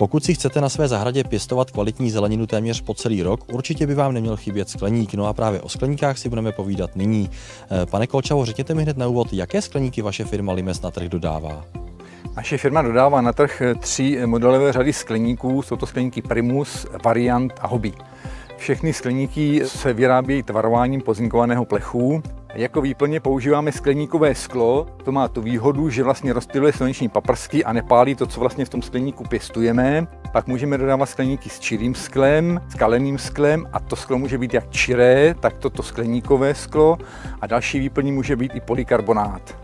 Pokud si chcete na své zahradě pěstovat kvalitní zeleninu téměř po celý rok, určitě by vám neměl chybět skleník. No a právě o skleníkách si budeme povídat nyní. Eh, pane Kolčavo, řekněte mi hned na úvod, jaké skleníky vaše firma Limes na trh dodává? Naše firma dodává na trh tři modelové řady skleníků. Jsou to skleníky Primus, Variant a Hobby. Všechny skleníky se vyrábějí tvarováním pozinkovaného plechu. Jako výplně používáme skleníkové sklo. To má tu výhodu, že vlastně rozptyluje sluneční paprsky a nepálí to, co vlastně v tom skleníku pěstujeme. Pak můžeme dodávat skleníky s čirým sklem, s kaleným sklem a to sklo může být jak čiré, tak toto skleníkové sklo a další výplní může být i polikarbonát.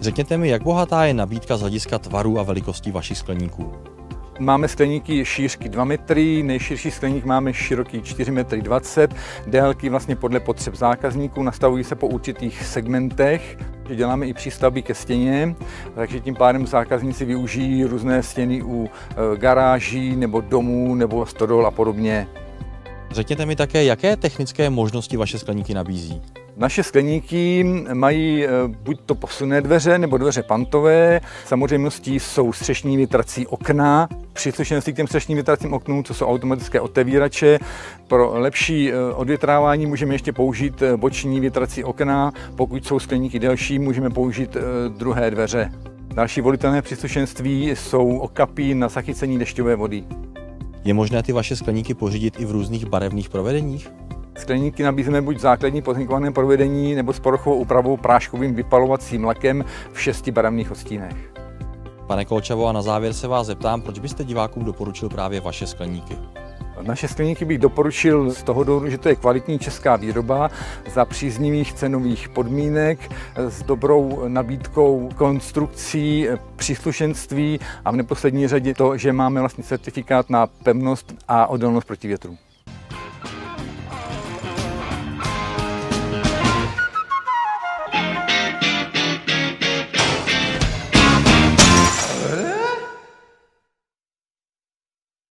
Řekněte mi, jak bohatá je nabídka z hlediska tvaru a velikostí vašich skleníků? Máme skleníky šířky 2 metry, nejširší skleník máme široký 4 metry 20, délky vlastně podle potřeb zákazníků nastavují se po určitých segmentech. Děláme i přístavby ke stěně, takže tím pádem zákazníci využijí různé stěny u e, garáží nebo domů nebo stodol a podobně. Řekněte mi také, jaké technické možnosti vaše skleníky nabízí? Naše skleníky mají eh, buď to posunné dveře nebo dveře pantové. Samozřejmostí jsou střešní větrací okna. Příslušenství k těm střešním větracím oknům, co jsou automatické otevírače. Pro lepší eh, odvětrávání můžeme ještě použít eh, boční větrací okna. Pokud jsou skleníky delší, můžeme použít druhé dveře. Další volitelné příslušenství jsou okapy na zachycení dešťové vody. Je možné ty vaše skleníky pořídit i v různých barevných provedeních? Skleníky nabízíme buď základní pozinkovaném provedení nebo s porochovou úpravou práškovým vypalovacím lakem v šesti barevných odstínech. Pane Kolčavo, a na závěr se vás zeptám, proč byste divákům doporučil právě vaše skleníky? Naše skleníky bych doporučil z toho důvodu, že to je kvalitní česká výroba za příznivých cenových podmínek s dobrou nabídkou konstrukcí, příslušenství a v neposlední řadě to, že máme vlastně certifikát na pevnost a odolnost proti větru.